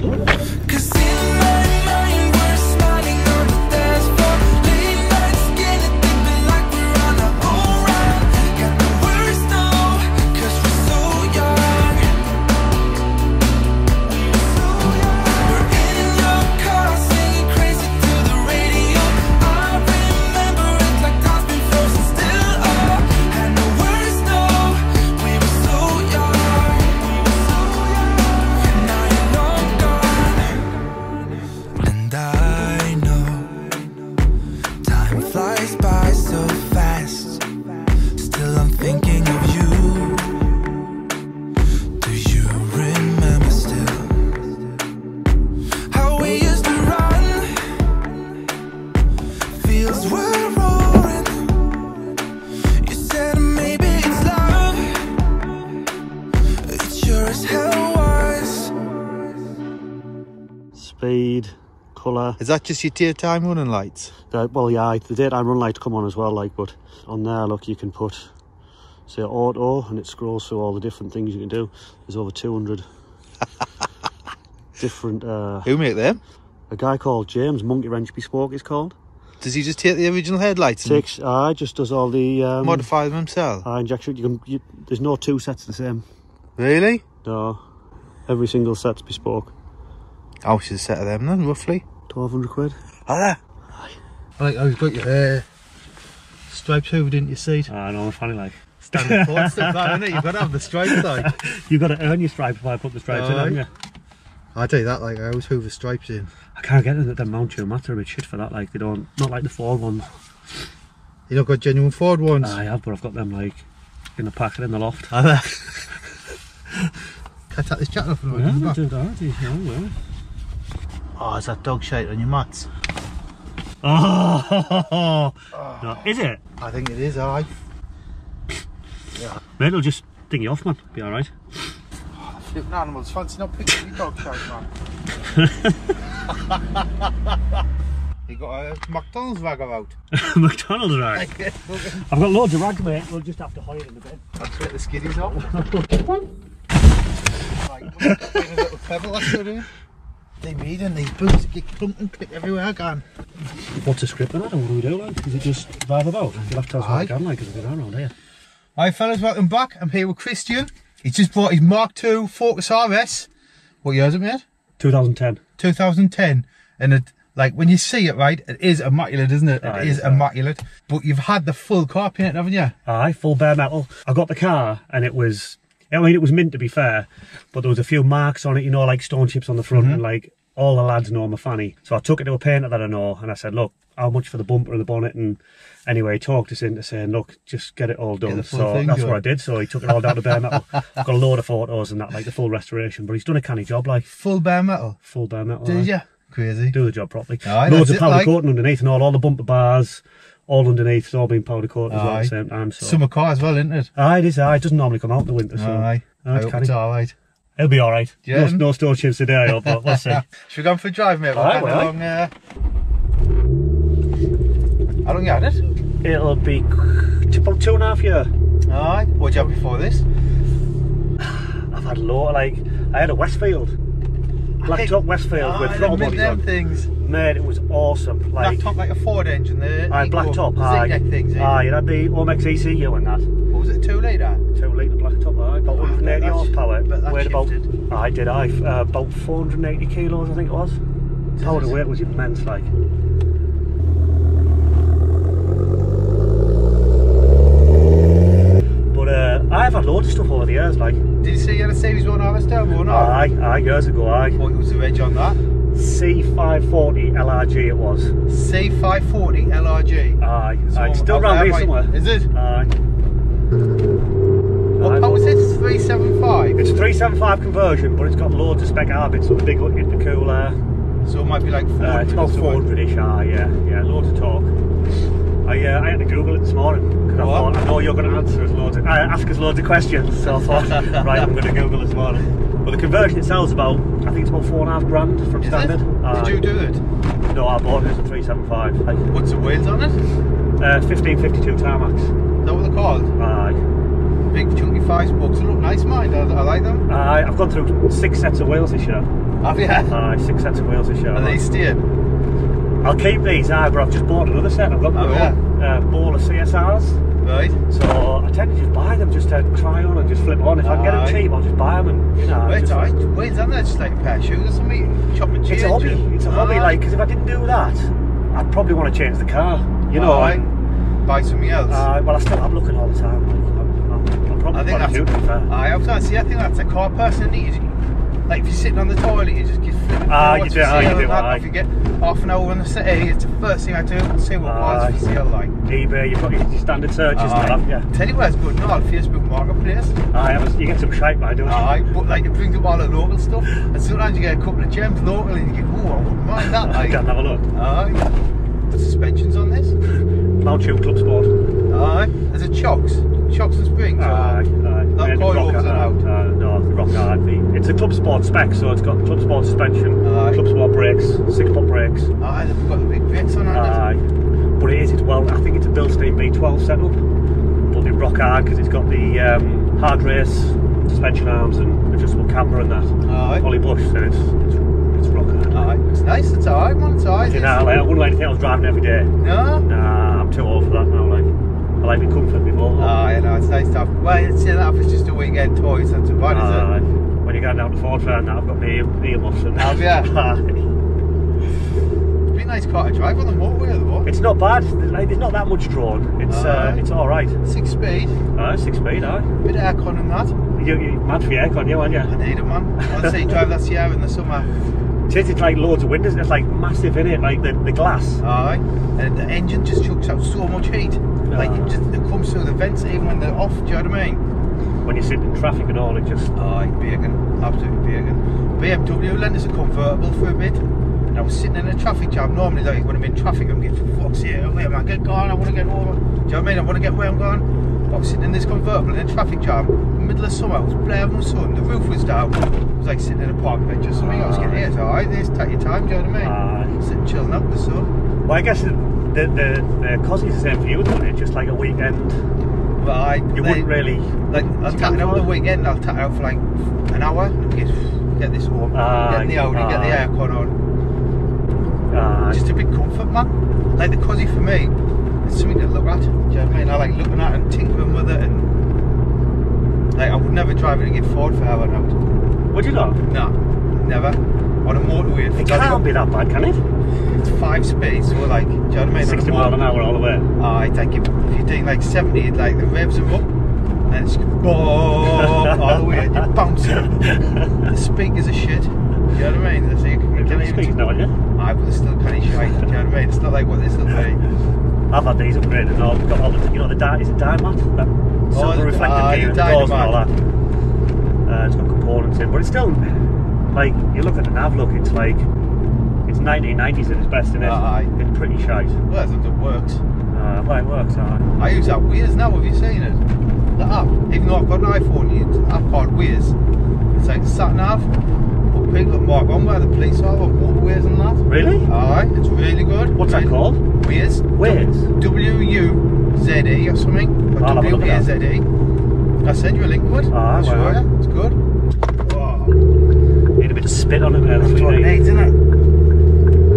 Cause Speed, colour. Is that just your daytime running lights? The, well, yeah, the daytime run lights come on as well, like, but on there, look, you can put, say, auto, and it scrolls through all the different things you can do. There's over 200 different, uh, Who make them? a guy called James, Monkey Wrench Bespoke, he's called. Does he just take the original headlights and Takes, uh, just does all the, um, modify them himself? uh, injection. You can, you, there's no two sets the same. Really? No. Every single set's bespoke. How much is a set of them then, roughly? 1200 quid. Ah. Like, I've got your uh, stripes over into your seat. I know, it's funny, like. Standard Ford stuff, that, innit? You've got to have the stripes, like. You've got to earn your stripes if I put the stripes in, Aye. haven't you? I do that, like, I always hoover stripes in. I can't get them that they mount you. Matter a bit shit for that. Like they don't, not like the Ford ones. You not got genuine Ford ones? I have, but I've got them like in the packet in the loft. Are there? Can I take this jacket off and Yeah, yeah, they back? do that. Yeah, yeah. Oh, is that dog shite on your mats? Oh, no, is it? I think it is, aye. Mate, it'll just ding you off, man. Be all right. Flipping animals, fancy not picking your dog shite, man. you got a McDonald's rag about. McDonald's, right? I've got loads of rags, mate. We'll just have to hide in a bit. That's where the skiddies off. like, a little pebble, that's what it is. They read in these boots, get clumped and click everywhere I can. What's the script on that? or What do we do, like? Is it just vibe about? You'll have to tell us what I can, like, because we're around here. Hi fellas, welcome back. I'm here with Christian. He's just bought his Mark II Focus RS. What year is it made? 2010. 2010. And it, like, when you see it, right, it is immaculate, isn't it? Aye, it is it's, uh, immaculate. But you've had the full car painted, haven't you? Aye, full bare metal. I got the car and it was, I mean, it was mint to be fair, but there was a few marks on it, you know, like stone chips on the front and mm-hmm. like all the lads know I'm a fanny. So I took it to a painter that I know and I said, look, how much for the bumper and the bonnet? And anyway, he talked us into saying, look, just get it all done. So that's done. what I did. So he took it all down to bare metal. I've got a load of photos and that, like the full restoration, but he's done a canny job, like Full bare metal. full bare metal. Did aye. you? Crazy. Do the job properly. Aye, Loads of powder like- coating underneath and all, all the bumper bars, all underneath, it's all been powder coated as well at the same time. So. Summer car as well, isn't it? Aye, it is. Aye, it doesn't normally come out in the winter, so Aye. Aye, it's it's alright. it'll be all right. Yeah. No, no store chips today, I hope, but we'll see. Should we go for a drive, mate? Aye, How well, long, uh... How long you had it? It'll be about two and a half year. Aye. What did you have before this? I've had a lot. Like I had a Westfield, black top Westfield with Aye, throttle bodies on. things. Mate, it was awesome. Black Like, top like a Ford engine, there. aye, black top. Aye, things. aye, it had the Omex ECU and that. What was it? Two litre. Two litre black top. Aye, about 180 that's- horsepower. but that Weighed about. I did. I uh, about 480 kilos, I think it was. Power to weight was immense. Like. But uh, I've had loads of stuff over the years, like. Did you see you had a Series 1 RS Turbo or not? Aye, aye, years ago, aye. What was the reg on that? C540 LRG it was. C540 LRG. Aye, So aye. Still up round there, here somewhere. Is it? Aye. What Aye, power is it? 375. It's a 375 conversion, but it's got loads of spec arbits, some big intercooler. So it might be like 400 Uh, it's about or something. 400 ish, yeah, yeah, loads of talk. I, uh, I had to Google it this morning because I thought I know you're going to answer us loads, of, uh, ask us loads of questions. So I thought, right, I'm going to Google this morning. But the conversion itself is about, I think it's about four and a half grand from Is standard. it? Did you do it? No, I bought it as a 375. Like, What's the wheels on it? uh, 1552 tarmacs. that what they're called? Aye. Big chunky five spokes. They look nice, mine. I, I like them. Aye, I've gone through six sets of wheels this year. Have you? Aye, six sets of wheels this year. Are they steering? I'll keep these, aye, but I've just bought another set. I've got my Oh, own uh, ball of CSRs. Right. So I tend to just buy them just to try on and just flip on. If I can get Aye. them cheap, I'll just buy them and you know. Right, just, alright. Wheels on there, just like a pair of shoes or something. Chop and change. it's a hobby. It's a hobby. Like, because if I didn't do that, I'd probably want to change the car. You know. Aye. and, Buy something else. Uh, well, I still I'm looking all the time. Like, I'm, I'm, I'm probably I think that's. to be fair. Aye, I was trying to see. I think that's a car person needs. Like if you're sitting on the toilet, you just get flipping. Ah, you do, for you do, that. If you get half an hour in the city, it's the first thing I do. See what Aye. cars for sale like. eBay, you've got your your standard searches and that, haven't you? Tell you where's good now, Facebook Marketplace. Aye, was- you get some shite by doing it. Aye, but like it brings up all the local stuff. And sometimes you get a couple of gems local and you go, oh, I wouldn't mind that. I Like, can have a look. aye. The suspensions on this. Mount Club Sport. Aye. There's a chocks? Chocks and springs? Aye, aye. Not coil rock overs hard, allowed? Uh, no, rock hard. It's a Club Sport spec, so it's got Club Sport suspension, Aye. Club Sport brakes, six pot brakes. Aye, they've got the big brakes on it. But it is, it's well, I think it's a Bilstein B12 setup, but in rock hard because it's got the um, hard race suspension arms and adjustable camber and that. Aye. Ollie Bush said it's, it's, it's rock hard. Aye, it's nice, it's alright, man, it's alright. You know, like, I wouldn't like to think I was driving every day. No? Nah, I'm too old for that now. Like, I like the comfort before. Aye, I know, it's nice stuff. Well, it's say that it's just a weekend toy, it's not too bad, is Aye. it? Ah, when you're going down to Ford Fair now, I've got my ear, earmuffs and Have? Aye. It's been a nice car to drive on the motorway, though. It's not bad. Like, there's not that much drawn. It's uh, Aye. it's all right. Six speed, Aye, six speed. Aye. bit of aircon and that. You, you mad for your aircon, you aren't you? I need it, man. I'd say drive that Sierra in the summer. It's, it's like loads of windows. It's like massive in it. Like the, the glass. Aye. And the engine just chucks out so much heat. Like it just it comes through the vents even when they're off, do you know what I mean? When you sit in traffic and all, it just. Oh, Aye, bacon, absolutely bacon. BMW lent us a convertible for a bit. And I was sitting in a traffic jam. Normally, like when I'm in traffic, I'm getting for fuck's sake, where am I? Get going, I want to get over. Do you know what I mean? I want to get where I'm going. But I was sitting in this convertible in a traffic jam, middle of summer, it was blaring the sun, the roof was down. It was like sitting in a park bench or something. I was getting here, it's alright, this, take your time, do you know what I mean? Aye. Sitting chilling up in the sun. Well, I guess the the the, the Cossy's the same for you, isn't it? Just like a weekend. But I, You they- wouldn't really. Like, I'll tack it out the weekend, I'll tack it out for like an hour, and get, get this warm. Aye, get the Audi, get the aircon on. Uh, Just a big comfort, man. Like the Cossy for me, it's something to look at. Do you know what I mean? I like looking at it and tinkering with it, and like I would never drive it and get Ford for hour now. would you not? No, never. On a motorway, It can't be that bad, can it? It's five speeds, so we're like, do you know what I mean? 60 mile an hour all the way. I think if, if you're doing like 70, like the revs are up, and it's boom, all the way, and you're bouncing. The speakers are shit. Do you know what I mean? So you can, you Can can't you even- now, you? Aye, but they're still kind of shite. Do you know what I mean? It's not like what this will be. I've had these upgraded and all. We've got all the, you know, the di- is it Dymat? That silver the- reflective aye, gear and doors and all that. Uh, it's got components in, but it's still like you look at the nav look. It's like it's 1990s at its best, isn't it? Aye. It's pretty shite. Well, I think it works. Uh, but it works. Aye. I use that Waze now. Have you seen it? The app. Even though I've got an iPhone, you app called Waze. It's like sat nav. But people mark on where the police are on motorways and that. Really? Aye, it's really good. What's that called? Waze. Where's? W U Z E or something. Or I'll have a look W A Z. E. I'll send you a link to it. I'll show It's good. Wow. Need a bit of spit on it there. That's That's what, what you need, isn't it?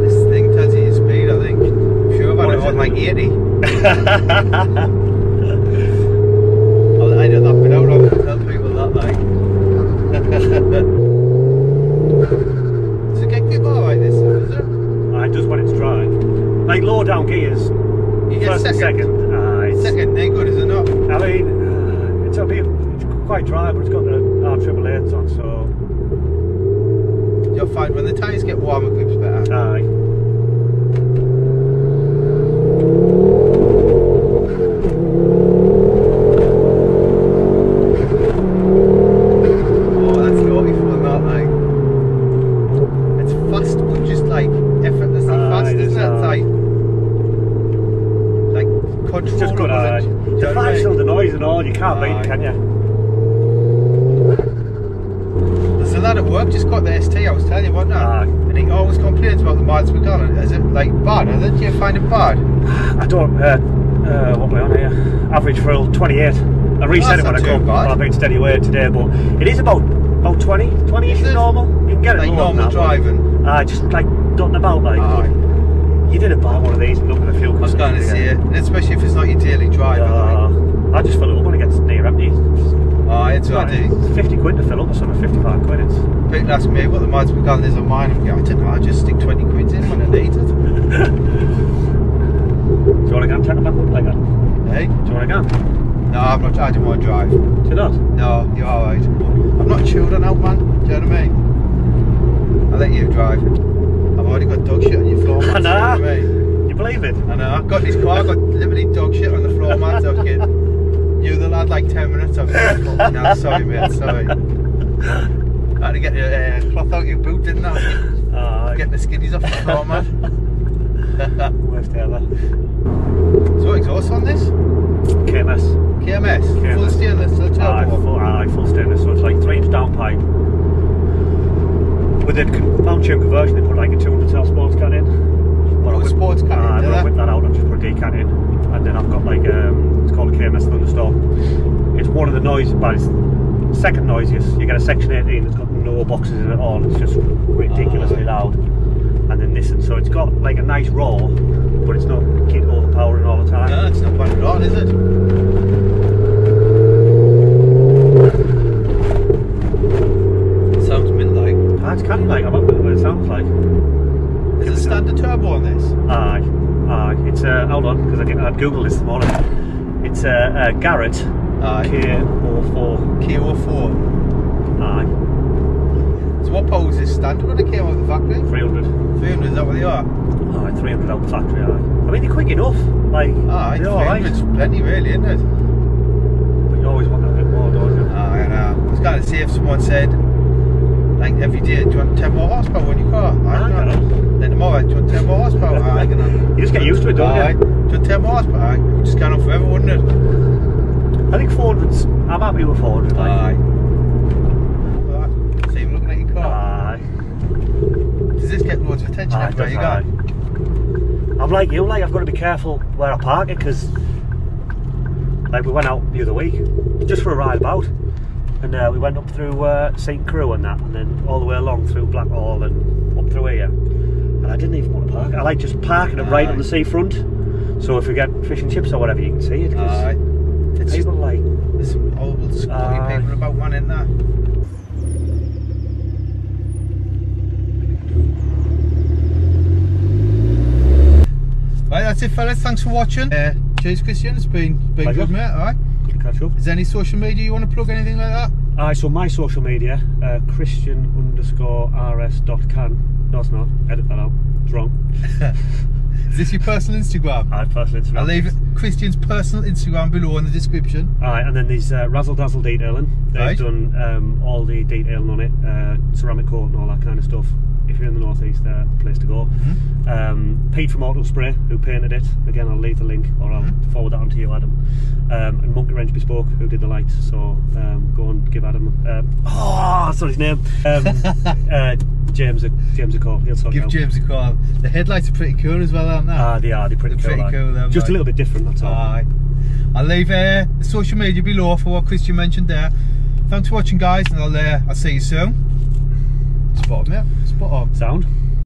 This thing your speed, I think. I'm sure about it on like 80. I'll edit that bit out, I'll tell people that, like. Does it get grip alright this time, is it? Aye, it does when it's dry. Like low down gears, You get first second. second. Aye, it's- Second, they good, is it not? I mean, uh, it's a bit, it's quite dry, but it's got the R triple eights on, so You'll find when the tyres get warmer, grip's better. aye. Oh, that's beautiful, not like. It's fast, but just like effortlessly Aye, fast, it is, isn't it? It's aye. like. Like controllable. Just good. Aye. isn't it? Do you The know what I fraction of mean? the noise and all, you can't beat it, can you? There's a lad at work just got the ST, I was telling you, wasn't I? Aye. And he always complains about the miles per gallon. Is it like bad? Is it? Do you find it bad? I don't. Uh, uh, what am I on here? Average for 28. I reset That's it when I come. bad. I've been steady away today, but it is about about 20. 20 Is is normal. You can get it Like normal driving? Aye, just like dotting about like. Aye. You didn't buy one of these and look at the fuel I was going to say, again. and especially if it's not your daily driver. Uh, I just fill it up when it gets near empty. oh, it's what I do. 50 quid to fill up or something, 55 quid. It's People ask me what the miles per gallon is on mine. I'm going, I don't know, I just stick 20 quid in when I need it. Do you want to go and take it back up like that? Do you want to go? No, I'm not, I don't want to drive. Do you not? No, you're alright. I'm not children out, man. Do you know what I mean? I'll let you drive. I've already got dog shit on your floor mats. Nah. You know I mean? You believe it? I know, I've got this car, I've got literally dog shit on the floor mats. I was getting, you the lad like 10 minutes. I was like, "Fucking sorry mate, sorry. I had to get your uh, cloth out your boot, didn't I? Uh, Getting the skiddies off the floor mat. Worst ever. so what exhaust on this? KMS. KMS, full stainless, still Aye, turbo. full, aye, full stainless, so it's like 3 inch downpipe. With the compound tube conversion, they put like a 200 cell sports can in. Put a sports can in, do but I whip that out and just put a decan in. And then I've got like, um, it's called a KMS Thunderstorm. It's one of the noise, but it's second noisiest. You get a Section 18 that's got no boxes in it at all. It's just ridiculously Aye. loud. And then this, and so it's got like a nice roar, but it's not keep overpowering all the time. No, it's not quite all, is it? Sounds mint like. It's kind of like, I don't know what it sounds like. Is it standard turbo on this? Aye, aye. It's uh, hold on because I I'd Googled this morning. It's uh, uh, Garrett Aye. K04. K04. Aye, So what power is this standard when it came out of the factory? 300. 300, is that what they are? Aye, 300 out the factory. Aye. I mean they're quick enough. Like Aye, they're all right. 300's plenty really, isn't it? But you always want a bit more, don't you? Aye, I know. I was going to say if someone said, like every day, do you want 10 more horsepower in your car? I know. Then tomorrow, do you want 10 more horsepower? Aye, you know. You just get used to it, don't Aye. you? Do you want 10 more horsepower? Aye. It would just go on forever, wouldn't it? I think 400's. I'm happy with 400. Like. Aye. Look at that. See him looking at your car. Aye. Does this get loads of attention Aye, everywhere you go? I'm like you, like I've got to be careful where I park it because, like, we went out the other week just for a ride about, and uh, we went up through uh, St Crew and that, and then all the way along through Blackhall and up through here, and I didn't even want to park. I like just parking it right on the seafront, so if we get fish and chips or whatever, you can see it. Aye. It's people like, there's some horrible scotty Aye. people about one in there. Right, that's it fellas, thanks for watching. Uh, cheers Christian, it's been, been Pleasure. good mate, alright? good to catch up. Is there any social media you want to plug, anything like that? Aye, so my social media, uh, Christian underscore rs dot can. No, it's not. Edit that out. It's wrong. Is this your personal Instagram? Aye, personal Instagram. I'll leave Christian's personal Instagram below in the description. Alright, and then there's uh, Razzle Dazzle Detailing. They've Right. done um, all the detailing on it, uh, ceramic coat and all that kind of stuff. If you're in the northeast, they're the place to go. Mm-hmm. Um, Pete from Auto Spray, who painted it. Again, I'll leave the link, or I'll Mhm. forward that on to you, Adam. Um, and Monkey Wrench Bespoke, who did the lights. So um, go and give Adam. Uh, oh, that's not his name. James, a, James a call. He'll it Give out. James a call. The headlights are pretty cool as well, aren't they? Ah, they are. They're pretty They're cool. pretty cool, them, Just like. a little bit different. That's all. Aye. I'll leave uh, the social media below for what Christian mentioned there. Thanks for watching, guys, and I'll uh, I'll see you soon. Spot on, mate. Spot on. Sound.